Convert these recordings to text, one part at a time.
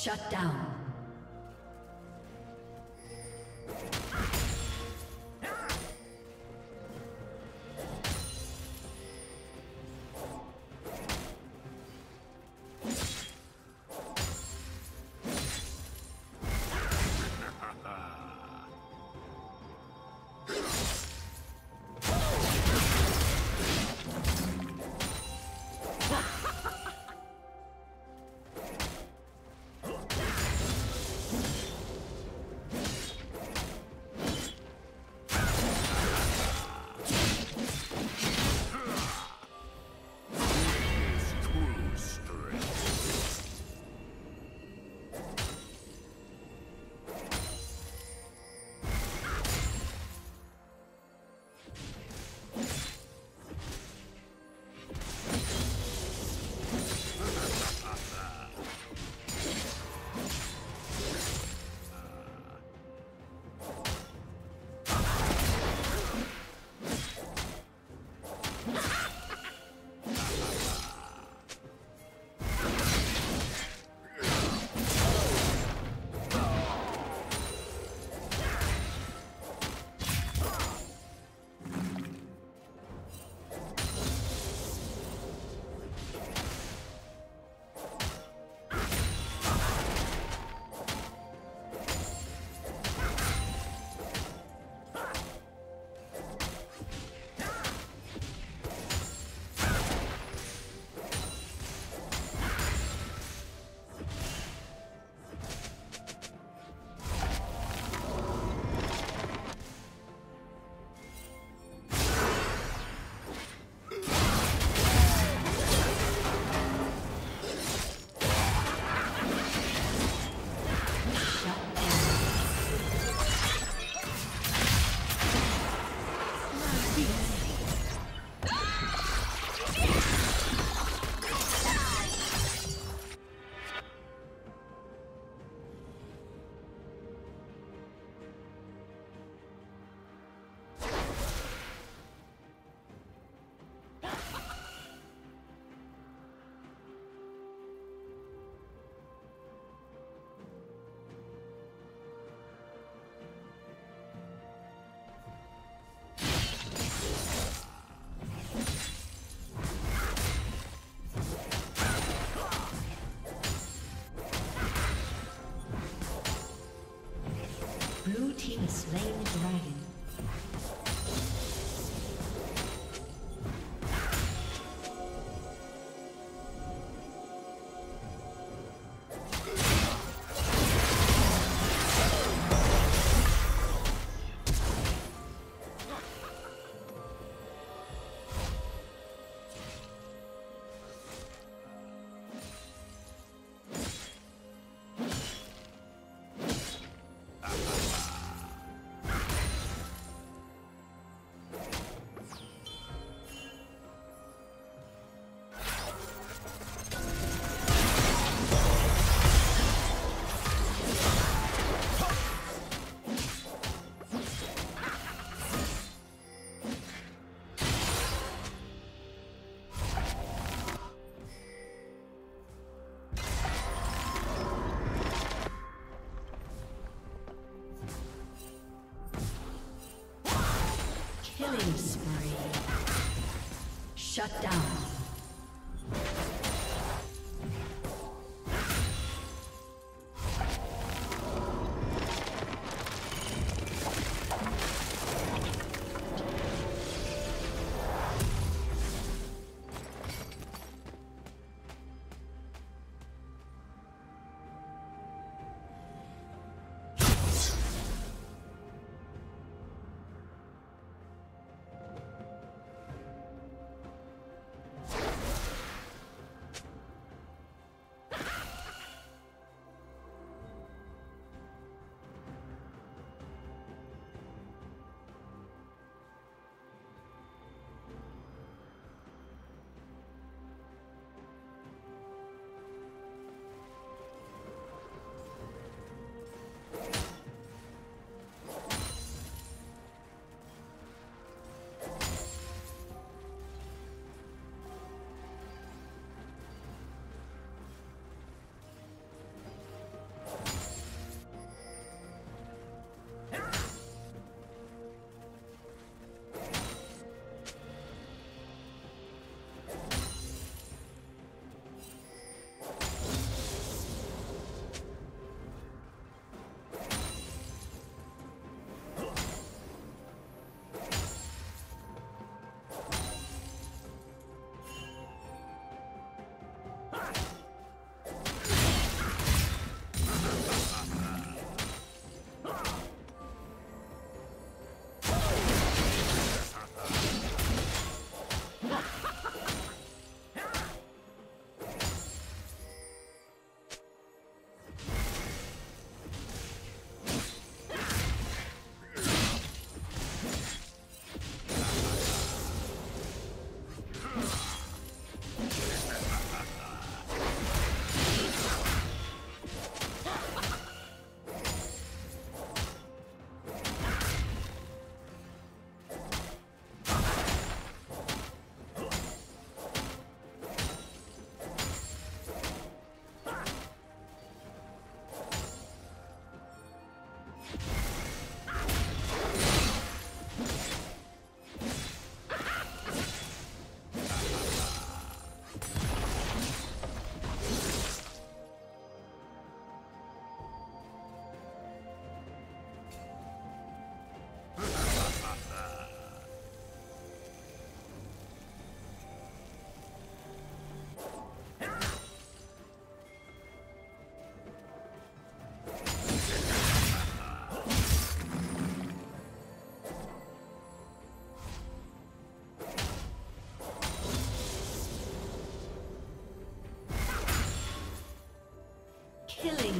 Shut down.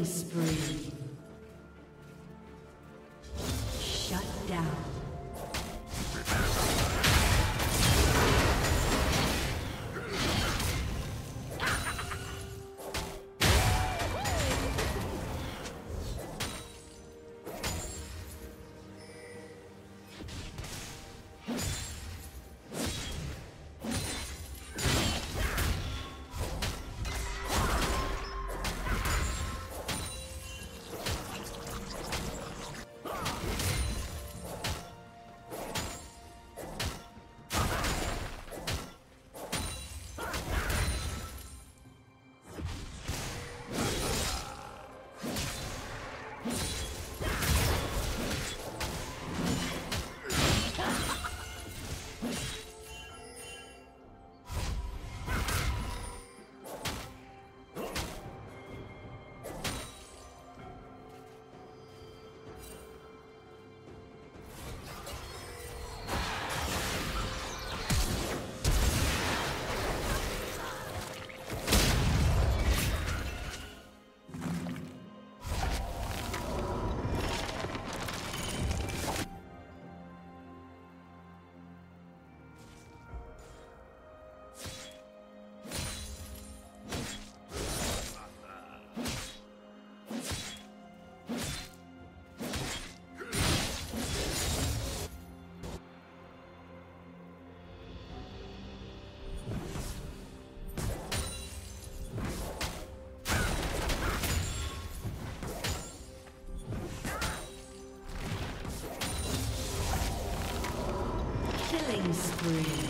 Killing spree. Killing spree.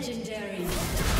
Legendary.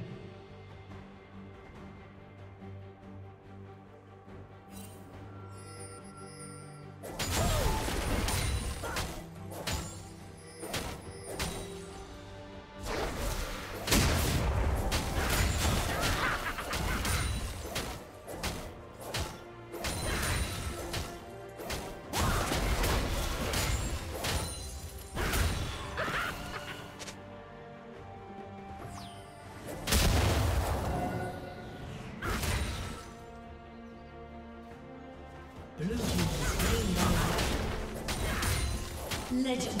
Legendary.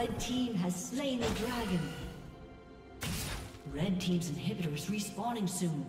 Red team has slain the dragon. Red team's inhibitor is respawning soon.